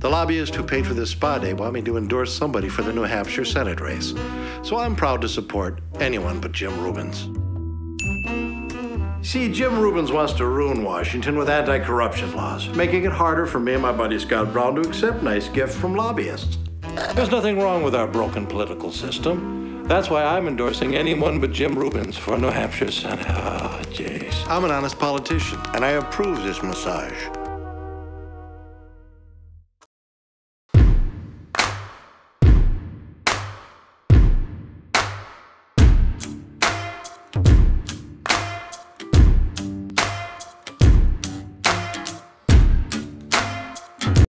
The lobbyist who paid for this spa day want me to endorse somebody for the New Hampshire Senate race. So I'm proud to support anyone but Jim Rubens. See, Jim Rubens wants to ruin Washington with anti corruption laws, making it harder for me and my buddy Scott Brown to accept nice gifts from lobbyists. There's nothing wrong with our broken political system. That's why I'm endorsing anyone but Jim Rubens for New Hampshire Senate. Oh, jeez. I'm an honest politician, and I approve this massage.